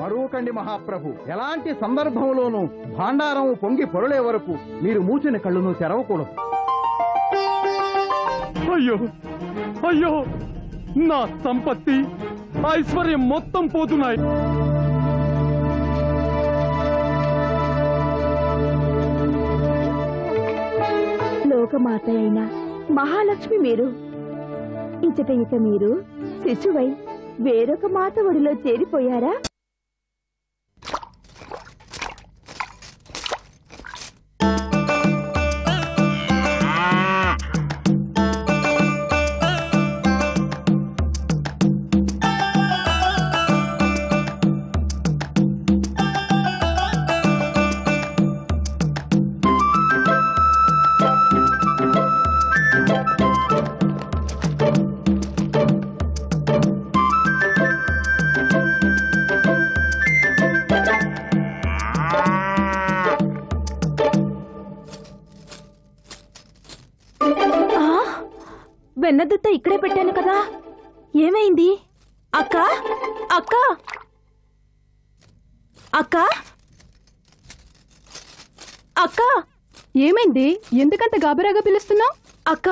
మరువకండి మహాప్రభు. ఎలాంటి సందర్భంలోనూ భాండారం పొంగి పొరలే వరకు మీరు మూసిన కళ్ళును తెరవకూడదు. అయ్యో అయ్యో నా సంపత్తి ఐశ్వర్యం మొత్తం పోతున్నాయి. లోకమాత అయిన మహాలక్ష్మి మీరు. ఇచ్చట ఇక మీరు శిశువై వేరొక మాత ఒడిలో చేరిపోయారా? అక్క? అక్క? ఏమైంది? ఎందుకంత గాబరాగా పిలుస్తున్నావు? అక్క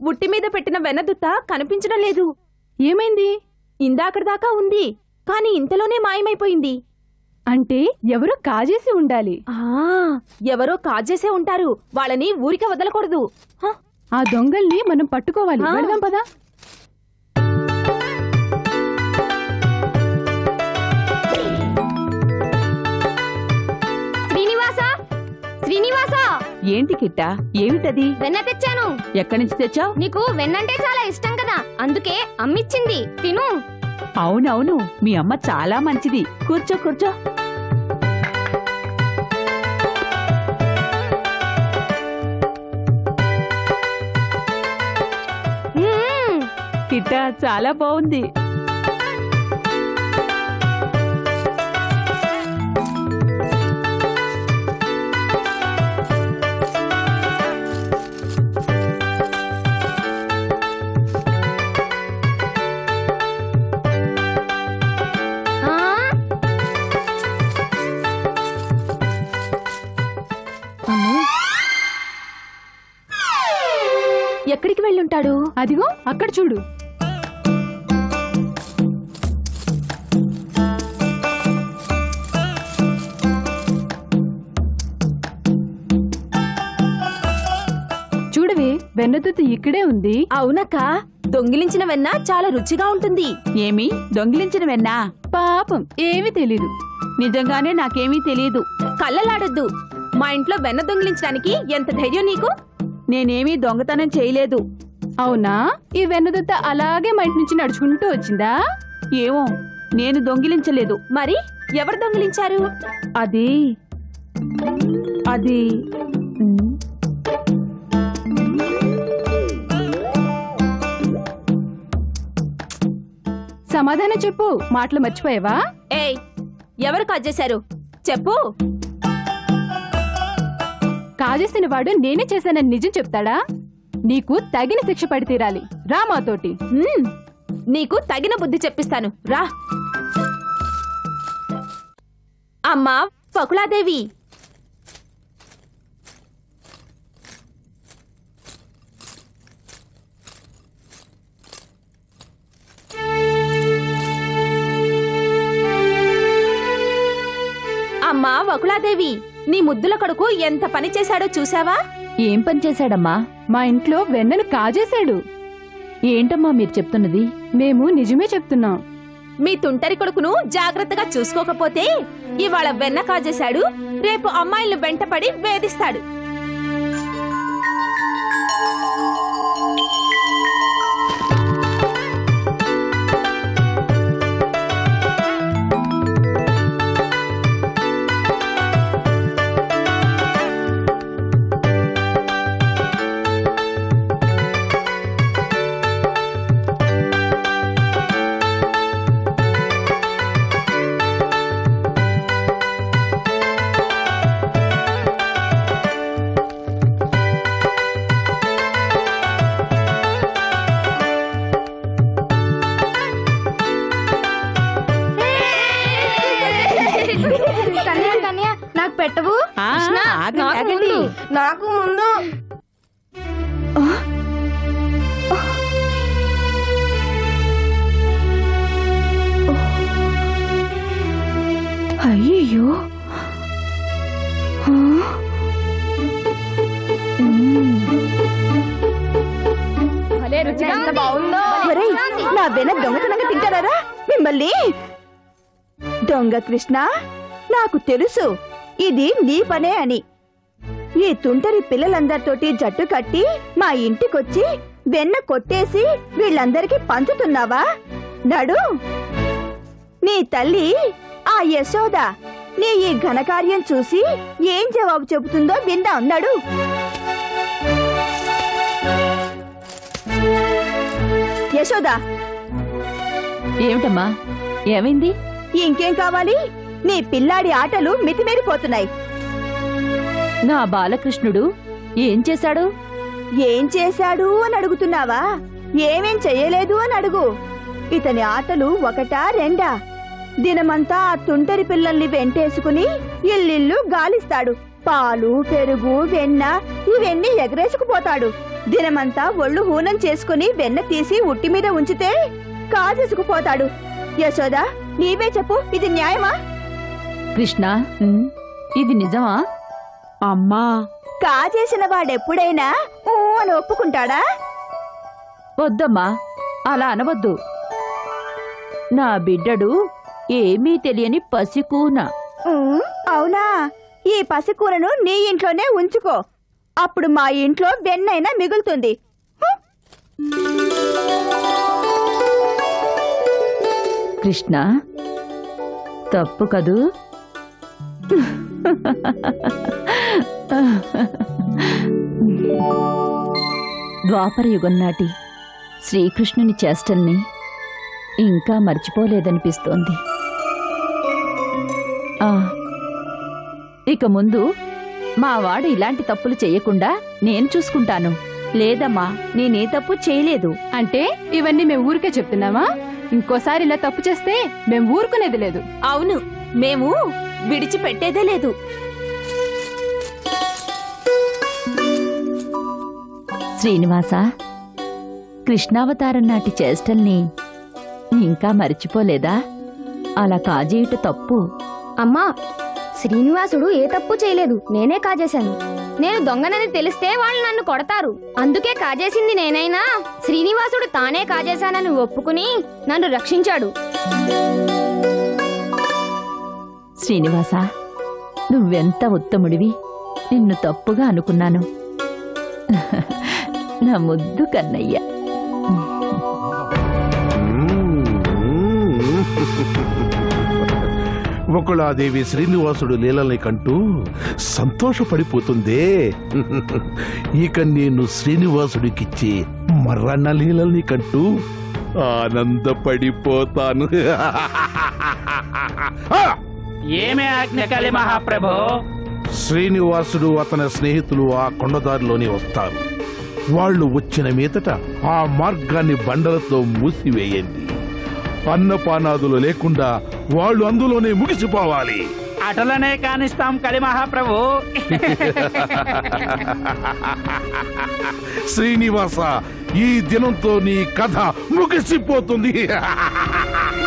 బుట్టి మీద పెట్టిన వెన్నదుత్త కనిపించడం లేదు. ఏమైంది? ఇందాకటి దాకా ఉంది కానీ ఇంతలోనే మాయమైపోయింది. అంటే ఎవరో కాజేసి ఉండాలి. ఆ ఎవరో కాజేసే ఉంటారు. వాళ్ళని ఊరికే వదలకూడదు. ఆ దొంగల్ని మనం పట్టుకోవాలి. వెళదాం పదా. శ్రీనివాస! ఏంటి కిట్టా? ఏమిటది? వెన్న తెచ్చాను. ఎక్కడి నుంచి తెచ్చావు? నీకు వెన్నంటే చాలా ఇష్టం కదా. అందుకే అమ్మిచ్చింది. తిను. అవునవును మీ అమ్మ చాలా మంచిది. కూర్చో కూర్చో. కిట్టా చాలా బాగుంది ఎక్కడికి వెళ్ళుంటాడు? అదిగో అక్కడ చూడు. చూడవే వెన్నతుత్తు ఇక్కడే ఉంది. అవునక్క దొంగిలించిన వెన్న చాలా రుచిగా ఉంటుంది. ఏమి? దొంగిలించిన వెన్నా? పాపం ఏమీ తెలీదు. నిజంగానే నాకేమీ తెలియదు కళ్ళలాడొద్దు. మా ఇంట్లో వెన్న దొంగిలించడానికి ఎంత ధైర్యం నీకు? నేనేమీ దొంగతనం చేయలేదు. అవునా? ఈ వెన్నదుత్త అలాగే మా ఇంటి నుంచి నడుచుకుంటూ వచ్చిందా? ఏమో నేను దొంగిలించలేదు. మరి ఎవరు దొంగిలించారు? అది అది సమాధానం చెప్పు మాటలు మర్చిపోయావా? ఏయ్ ఎవరు కాజేశారు చెప్పు. కాజేసిన వాడు నేనే చేశానని నిజం చెప్తాడా? నీకు తగిన శిక్ష పడి తీరాలి. రా మాతోటి. నీకు తగిన బుద్ధి చెప్పిస్తాను. రా. అమ్మా పకులాదేవి వకులాదేవి నీ ముద్దుల కొడుకు ఎంత పని చేశాడో చూసావా ఏం పని చేశాడమ్మా? మా ఇంట్లో వెన్నను కాజేశాడు. ఏంటమ్మా మీరు చెప్తున్నది? మేము నిజమే చెప్తున్నాం. మీ తుంటరి కొడుకును జాగ్రత్తగా చూసుకోకపోతే ఇవాళ వెన్న కాజేశాడు రేపు అమ్మాయిలను వెంటపడి వేధిస్తాడు. పెట్టవు? నాకు. ముందు, అయ్యో భలే రుచిగా ఎంత బాగుందో. ఒరేయ్, నా వెన దొంగతనంగా తింటారా మిమ్మల్ని. దొంగ కృష్ణ నాకు తెలుసు. ఇది నీ పనే అని. ఈ తుంటరి పిల్లలందరితోటి జట్టు కట్టి మా ఇంటికొచ్చి వెన్న కొట్టేసి వీళ్ళందరికీ పంచుతున్నావా? నడు. నీ తల్లి ఆ యశోద నీ ఈ ఘనకార్యం చూసి ఏం జవాబు చెబుతుందో విందాం నడు. యశోదా. ఏమిటమ్మా? ఏమైంది? ఇంకేం కావాలి? నీ పిల్లాడి ఆటలు మితిమీరిపోతున్నాయి. నా బాలకృష్ణుడు ఏం చేశాడు? ఏం చేశాడు అని అడుగుతున్నావా? ఏమేం చెయ్యలేదు అని అడుగు. ఇతని ఆటలు ఒకటా రెండా? దినమంతా ఆ తుంటరి పిల్లల్ని వెంటేసుకుని ఇల్లిల్లు గాలిస్తాడు. పాలు పెరుగు వెన్న ఇవన్నీ ఎగరేసుకుపోతాడు. దినమంతా ఒళ్ళు హూనం చేసుకుని వెన్న తీసి ఉట్టి మీద ఉంచితే కాజేసుకుపోతాడు. యశోదా నీవే చెప్పు ఇది న్యాయమా? కృష్ణ ఇది నిజమా? అమ్మా. కాజేసిన వాడెప్పుడైనా ఊ అని ఒప్పుకుంటాడా? వద్దమ్మా అలా అనవద్దు. నా బిడ్డడు ఏమీ తెలియని పసికూన. అవునా? ఈ పసికూరను నీ ఇంట్లోనే ఉంచుకో. అప్పుడు మా ఇంట్లో వెన్నైనా మిగులుతుంది. కృష్ణ తప్పు కదూ? ద్వాపర యుగం నాటి శ్రీకృష్ణుని చేష్టల్ని ఇంకా మర్చిపోలేదనిపిస్తోంది. ఆ, ఇక ముందు మా వాడు ఇలాంటి తప్పులు చెయ్యకుండా నేను చూసుకుంటాను. లేదమ్మా నేనే తప్పు చేయలేదు. అంటే ఇవన్నీ మేము ఊరికే చెప్తున్నావా ఇంకోసారి ఇలా తప్పు చేస్తే మేము ఊరుకునేది లేదు. అవును మేము విడిచిపెట్టేదే లేదు. శ్రీనివాస కృష్ణావతారం నాటి చేష్టల్ని ఇంకా మర్చిపోలేదా? అలా కాజేయుట తప్పు. అమ్మా శ్రీనివాసుడు ఏ తప్పు చేయలేదు. నేనే కాజేశాను. నేను దొంగనని తెలిస్తే వాళ్ళు నన్ను కొడతారు. అందుకే కాజేసింది నేనైనా. శ్రీనివాసుడు తానే కాజేశానని ఒప్పుకుని నన్ను రక్షించాడు. శ్రీనివాస నువ్వెంత ఉత్తముడివి? నిన్ను తప్పుగా అనుకున్నాను. నా ముద్దు కన్నయ్య. ఒకళాదేవి శ్రీనివాసుడు నీళ్ళని కంటూ సంతోషపడిపోతుందే. ఇక నేను శ్రీనివాసుడికిచ్చే మరణ లీలల్ని కంటూ ఆనందపడిపోతాను. ఏమే ఆజ్ఞ కలి మహాప్రభో? శ్రీనివాసుడు అతని స్నేహితులు ఆ కొండదారిలోనే వస్తారు. వాళ్ళు వచ్చిన మీదట ఆ మార్గాన్ని బండలతో మూసివేయండి. అన్నపానాదులు లేకుండా వాళ్ళు అందులోనే ముగిసిపోవాలి. అటలనే కానిస్తాం కలి మహాప్రభు. శ్రీనివాస ఈ దినంతో నీ కథ ముగిసిపోతుంది.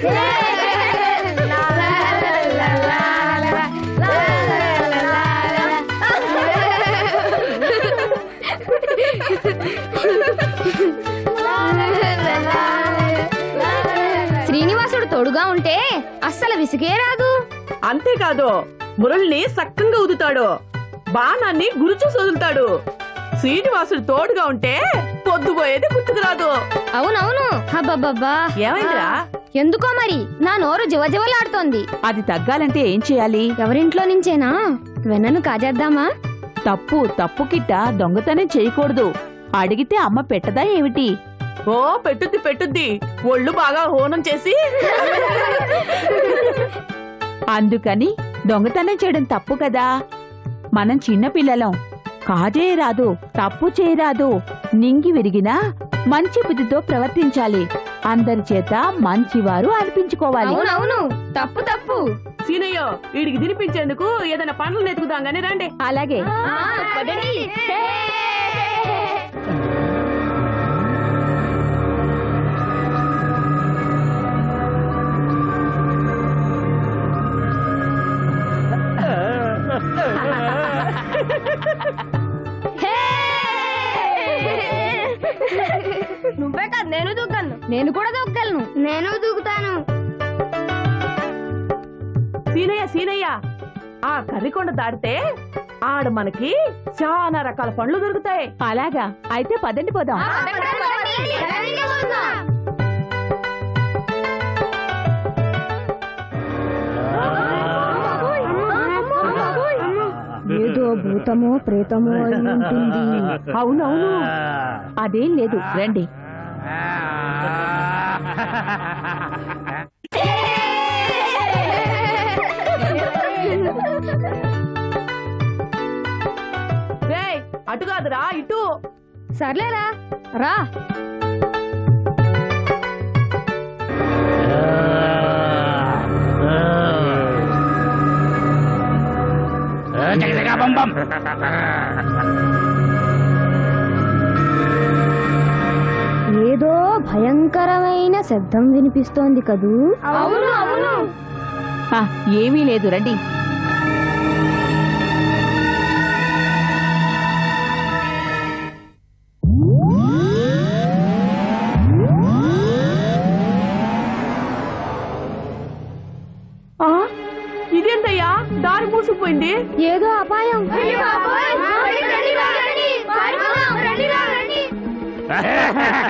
శ్రీనివాసుడు తోడుగా ఉంటే అస్సలు విసిగే రాదు. అంతేకాదు మురళిని సక్కంగా ఊదుతాడు. బాణాన్ని గురుచూసి వదులుతాడు శ్రీనివాసుడు తోడుగా ఉంటే పొద్దుపోయేది గుర్తుకు రాదు. అవునవును. అబ్బబ్బబ్బా. ఏమైందిరా? ఎందుకో మరి? నా నోరు జివజివలాడుతోంది. అది తగ్గాలంటే ఏం చేయాలి? ఎవరింట్లో నుంచేనా? వెన్నను కాజేద్దామా? తప్పు తప్పు కిట్ట దొంగతనం చేయకూడదు. అడిగితే అమ్మ పెట్టదా ఏమిటి? ఓ పెట్టుద్ది పెట్టుద్ది. ఒళ్ళు బాగా హోనం చేసి. అందుకని దొంగతనం చేయడం తప్పు కదా. మనం చిన్న పిల్లలం కాజేయరాదు తప్పు చేయరాదు. నింగి విరిగినా మంచి బుద్ధితో ప్రవర్తించాలి. అందరి చేత మంచివారు అనిపించుకోవాలి. అవునవును తప్పు తప్పు. సీనయ్య వీడికి తినిపించేందుకు ఏదైనా పండ్లు నెతుకుదాం గానీ రండి. అలాగే. నువ్వే కాదు నేను దూకను. నేను కూడా దూకగలను. నేను దూకుతాను. సీనయ్య సీనయ్య ఆ కర్రికొండ దాటితే ఆడ మనకి చాలా రకాల పండ్లు దొరుకుతాయి. అలాగా? అయితే పదండి పోదాం. ఏదో భూతమో ప్రేతమో అయి ఉంటుంది. అవునవును. అదేం లేదు రండి. అటు కాదురా ఇటు. సర్లేరా రా. ఏదో భయంకరమైన శబ్దం వినిపిస్తోంది కదూ? అవును అవును. ఆ, ఏమీ లేదు రండి. మూసుకుపోయింది ఏదో అపాయం. ఇప్పుడు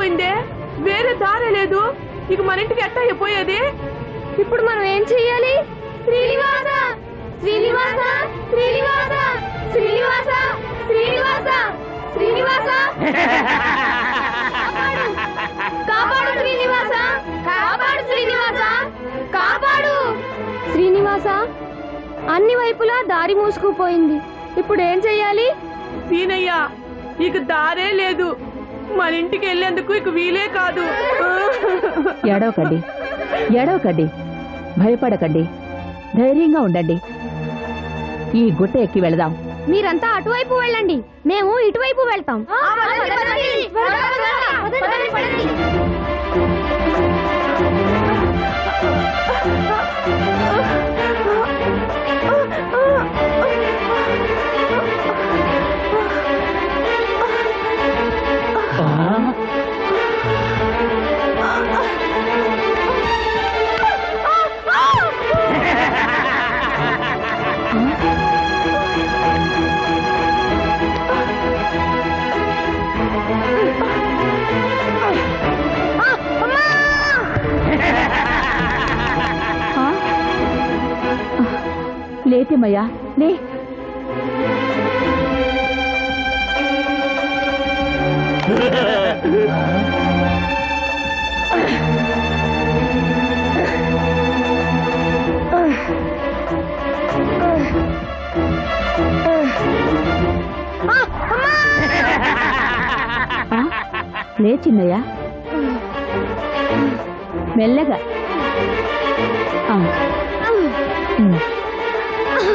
మూసుకుపోయిందే వేరే దారే లేదు. ఇక మన ఇంటికి ఎట్ట అయిపోయేది ఇప్పుడు మనం ఏం చెయ్యాలి? శ్రీనివాస! శ్రీనివాస! శ్రీనివాస! శ్రీనివాస! శ్రీనివాస! శ్రీనివాస! కాపాడు శ్రీనివాస! కాపాడు శ్రీనివాస! కాపాడు! శ్రీనివాస అన్ని వైపులా దారి మూసుకుపోయింది. ఇప్పుడు ఏం చెయ్యాలి? సీనయ్య ఇక దారే లేదు. మన ఇంటికి వెళ్ళేందుకు ఇక వీలే కాదు. ఏడవకండి. ఏడవకండి. భయపడకండి. ధైర్యంగా ఉండండి. ఈ గుట్ట ఎక్కి వెళదాం. మీరంతా అటువైపు వెళ్ళండి. మేము ఇటువైపు వెళ్తాం. లేతిమయ్యా లే ఆ, లే చిన్నయ్య మెల్లగా ఆ, ఉమ్.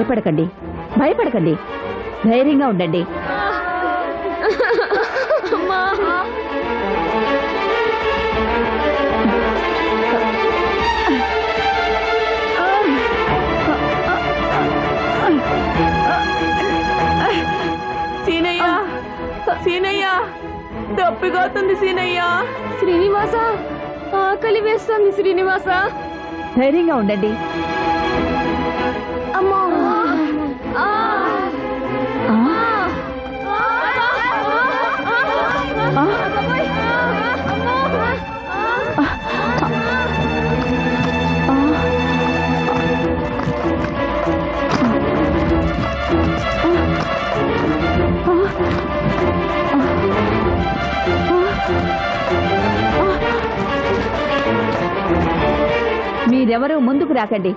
భయపడకండి. భయపడకండి. ధైర్యంగా ఉండండి. సీనయ్య సీనయ్య దప్పిగోతుంది సీనయ్య. శ్రీనివాస ఆకలి వేస్తుంది శ్రీనివాస. ధైర్యంగా ఉండండి. మీరెవరూ ముందుకు రాకండి.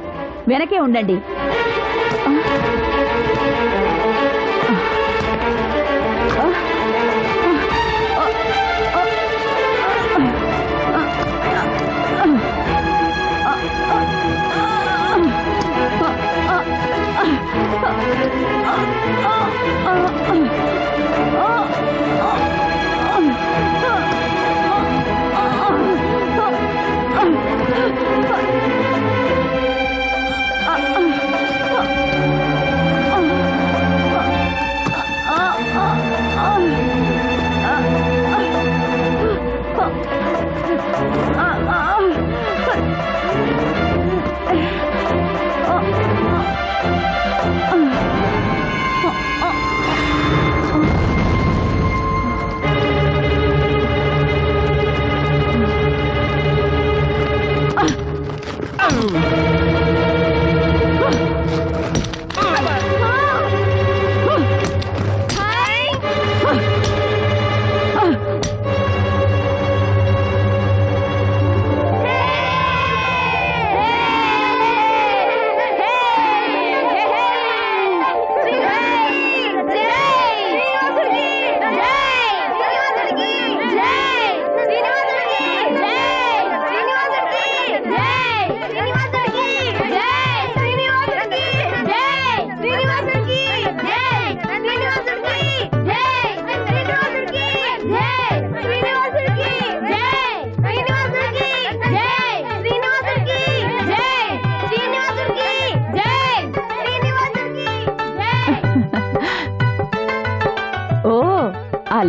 వెనకే ఉండండి.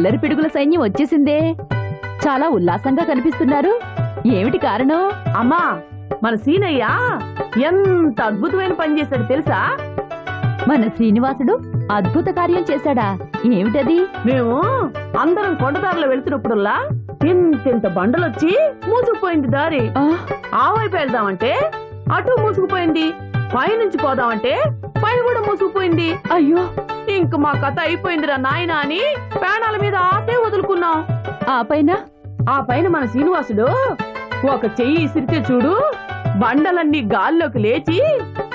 అల్లరి పిడుగుల సైన్యం వచ్చేసిందే. చాలా ఉల్లాసంగా కనిపిస్తున్నారు. ఏమిటి కారణం? అమ్మా మన సీనయ్య ఎంత అద్భుతమైన పని చేశాడు తెలుసా? మన శ్రీనివాసుడు అద్భుత కార్యం చేశాడా? ఏమిటది? మేము అందరం కొండదారిలో వెళ్తున్నప్పుడల్లా ఇంతింత బండలొచ్చి మూసుకుపోయింది దారి. ఆ, వైపు వెళ్దామంటే అటు మూసుకుపోయింది పైనుంచి పోదామంటే పై కూడా మూసుకుపోయింది. అయ్యో! ఇంక మా కథ అయిపోయిందిరా నాయనా అని వదులుకున్నాం ఆ పైన? ఆ పైన మన శ్రీనివాసుడు ఒక చెయ్యి ఇసిరితే చూడు బండలన్నీ గాల్లోకి లేచి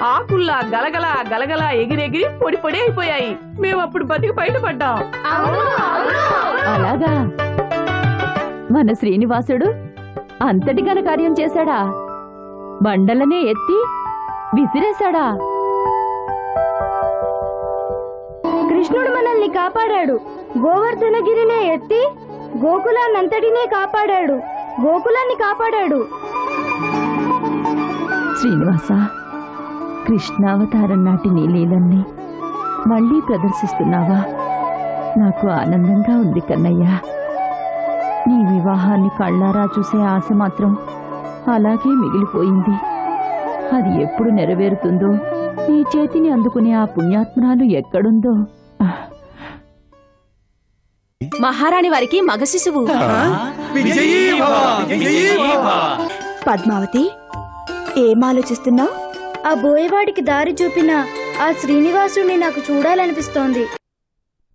ఆకుల్లా గలగల గలగల ఎగిరెగిరి పొడి పొడి అయిపోయాయి. మేము అప్పుడు బతికి బయటపడ్డాం. అలాగా? మన శ్రీనివాసుడు అంతటి కార్యం చేశాడా? బండలనే ఎత్తి విసిరేశాడా? కృష్ణుడు మనల్ని కాపాడాడు. గోవర్ధనగిరినే ఎత్తి గోకులాన్నంతటినే కాపాడాడు. గోకులాన్ని కాపాడాడు. శ్రీనివాస కృష్ణావతారం నాటి నీ లీలల్ని మళ్ళీ ప్రదర్శిస్తున్నావా? నాకు ఆనందంగా ఉంది కన్నయ్య. నీ వివాహాన్ని కళ్ళారా చూసే ఆశ మాత్రం అలాగే మిగిలిపోయింది. అది ఎప్పుడు నెరవేరుతుందో నీ చేతిని అందుకునే ఆ పుణ్యాత్మరాలు ఎక్కడుందో మహారాణి వారికి మగ శిశువు. పద్మావతి ఏం ఆలోచిస్తున్నావు? ఆ బోయవాడికి దారి చూపిన ఆ శ్రీనివాసుని నాకు చూడాలనిపిస్తోంది.